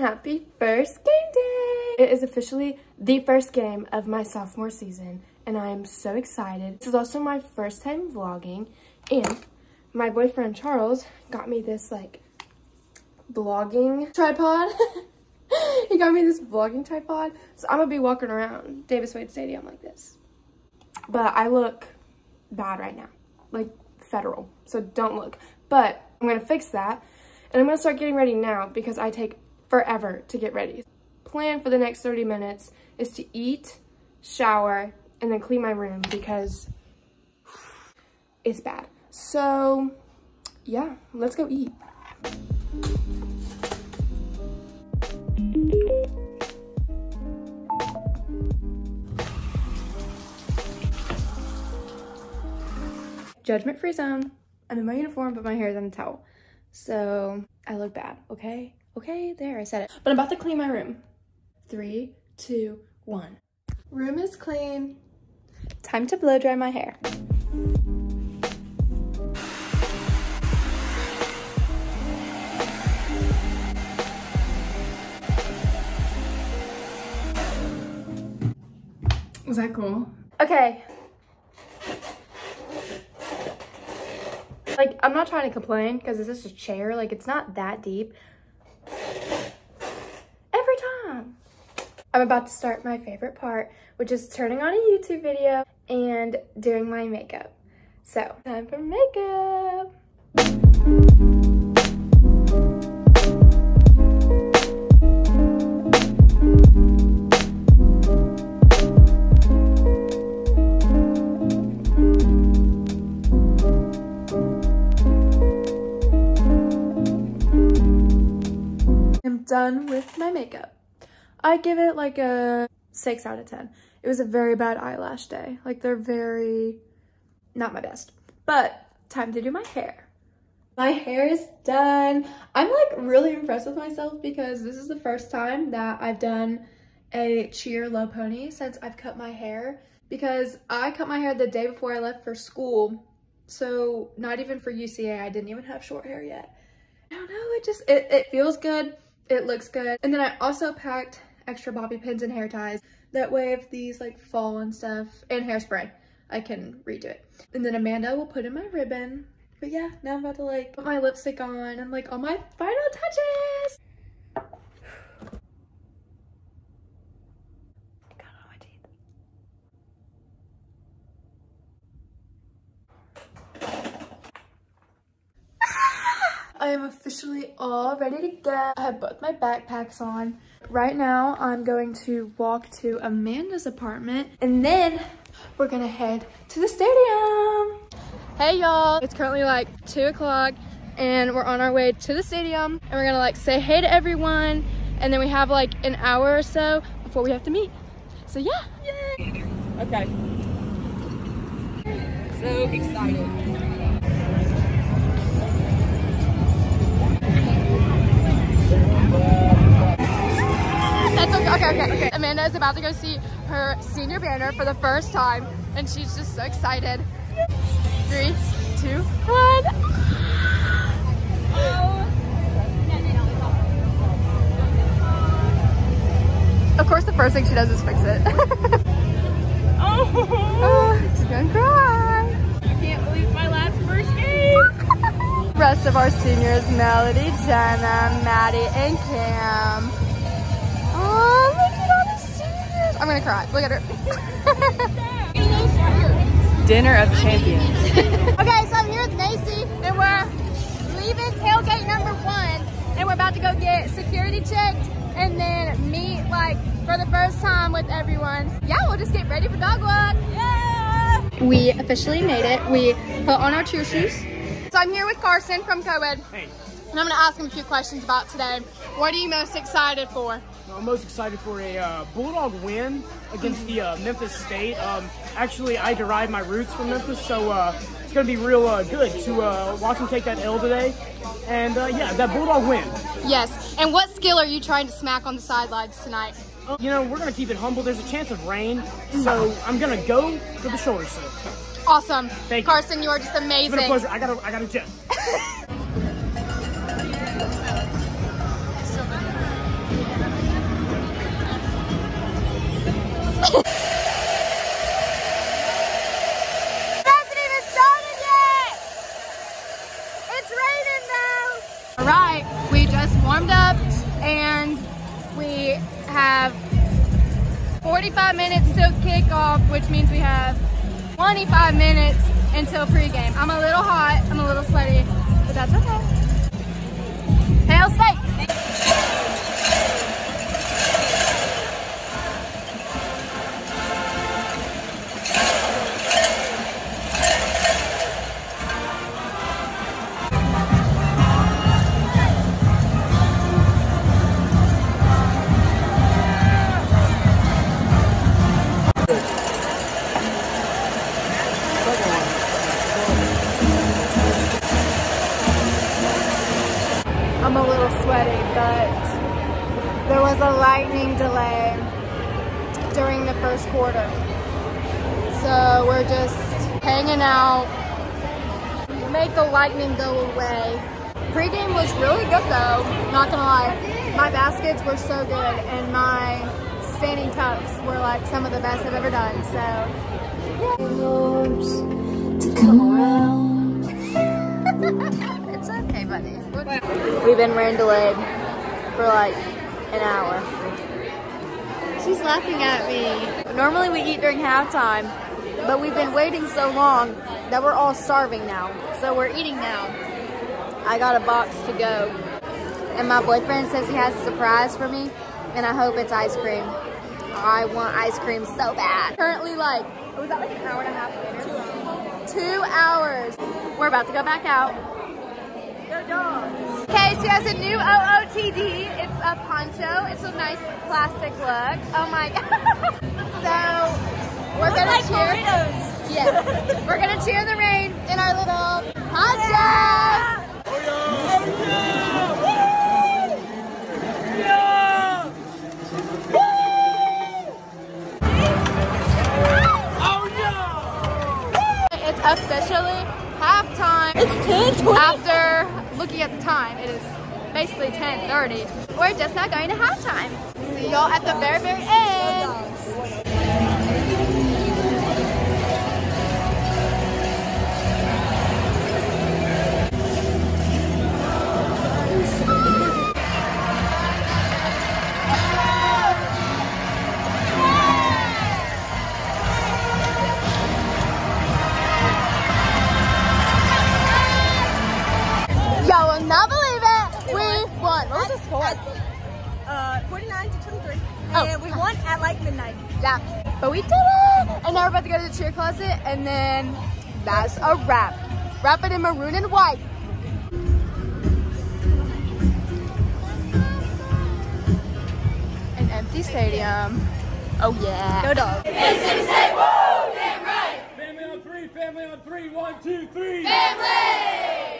happy first game day. It is officially the first game of my sophomore season and I am so excited. This is also my first time vlogging and my boyfriend Charles got me this like vlogging tripod. he got me this vlogging tripod. So I'm gonna be walking around Davis Wade Stadium like this. But I look bad right now, like federal, so don't look. But I'm gonna fix that and I'm gonna start getting ready now because I take forever to get ready. Plan for the next 30 minutes is to eat, shower, and then clean my room because it's bad. So yeah, let's go eat. Judgment free zone. I'm in my uniform, but my hair is on a towel. So I look bad, okay? Okay, there, I said it. But I'm about to clean my room. Three, two, one. Room is clean. Time to blow dry my hair. Was that cool? Okay. Like, I'm not trying to complain because it's just a chair. Like, it's not that deep. Every time. I'm about to start my favorite part, which is turning on a YouTube video and doing my makeup. So, time for makeup. I'm done with my makeup. I give it like a 6 out of 10. It was a very bad eyelash day. Like they're very, not my best. But time to do my hair. My hair is done. I'm like really impressed with myself because this is the first time that I've done a cheer low pony since I've cut my hair because I cut my hair the day before I left for school. So not even for UCA, I didn't even have short hair yet. I don't know, it just, it, it feels good. It looks good. And then I also packed extra bobby pins and hair ties. That way if these like fall and stuff, and hairspray, I can redo it. And then Amanda will put in my ribbon. But yeah, now I'm about to like put my lipstick on and like all my final touches. I got it on my teeth. I am officially all ready to go. I have both my backpacks on. Right now, I'm going to walk to Amanda's apartment and then we're gonna head to the stadium. Hey y'all, it's currently like two o'clock and we're on our way to the stadium and we're gonna like say hey to everyone and then we have like an hour or so before we have to meet. So yeah. Yay. Okay. So excited. Amanda is about to go see her senior banner for the first time, and she's just so excited. Three, two, one. Of course, the first thing she does is fix it. Oh, oh, she's gonna cry. I can't believe my last first game. Rest of our seniors, Melody, Jenna, Maddie, and Cam. Gonna cry. Look at her. Dinner of champions. okay, so I'm here with Macy, and we're leaving tailgate number one, and we're about to go get security checked, and then meet like for the first time with everyone. Yeah, we'll just get ready for dog walk. Yeah! We officially made it. We put on our cheer shoes. So I'm here with Carson from CoEd. Hey, And I'm gonna ask him a few questions about today. What are you most excited for? I'm most excited for a uh, Bulldog win against the uh, Memphis State. Um, actually, I derive my roots from Memphis, so uh, it's going to be real uh, good to uh, watch them take that L today. And uh, yeah, that Bulldog win. Yes. And what skill are you trying to smack on the sidelines tonight? You know, we're going to keep it humble. There's a chance of rain, so I'm going to go for the shoulder set. Awesome. Thank you. Carson, you are just amazing. It's been a pleasure. I got just warmed up and we have 45 minutes till kickoff, which means we have 25 minutes until pregame. I'm a little hot, I'm a little sweaty, but that's okay. Hail State! Lightning delay during the first quarter. So we're just hanging out, make the lightning go away. Pre-game was really good though, not gonna lie. My baskets were so good and my standing tucks were like some of the best I've ever done, so. It's okay, buddy. We've been rain delayed for like an hour. She's laughing at me. Normally we eat during halftime, but we've been waiting so long that we're all starving now. So we're eating now. I got a box to go. And my boyfriend says he has a surprise for me, and I hope it's ice cream. I want ice cream so bad. Currently like, was that like an hour and a half later? Two hours. We're about to go back out. Okay, she has a new OOTD. It's a poncho. It's a nice plastic look. Oh my god. so we're gonna cheer. Yes. we're gonna cheer the rain in our little ponchos. Oh, it's officially halftime. It's 10 After looking at the time, it is basically 10.30. We're just not going to halftime. See y'all at the very, very end. Won. What was the score? Uh, 49 to 23. Oh. And we won at like midnight. Yeah. But we did it! And now we're about to go to the cheer closet, and then that's a wrap. Wrap it in maroon and white. An empty stadium. Oh yeah. Go dog. Family on three, family on three, one, two, three. Family!